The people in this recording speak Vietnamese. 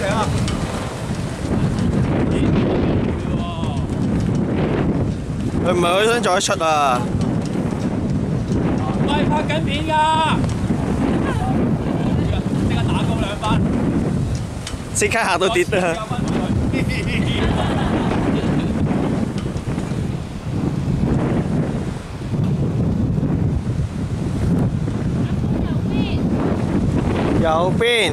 thế à? Ê mới lên trời sạch à Tôi phát cảnh biển kìa Tức là 打過兩班即刻嚇到跌啊！右邊。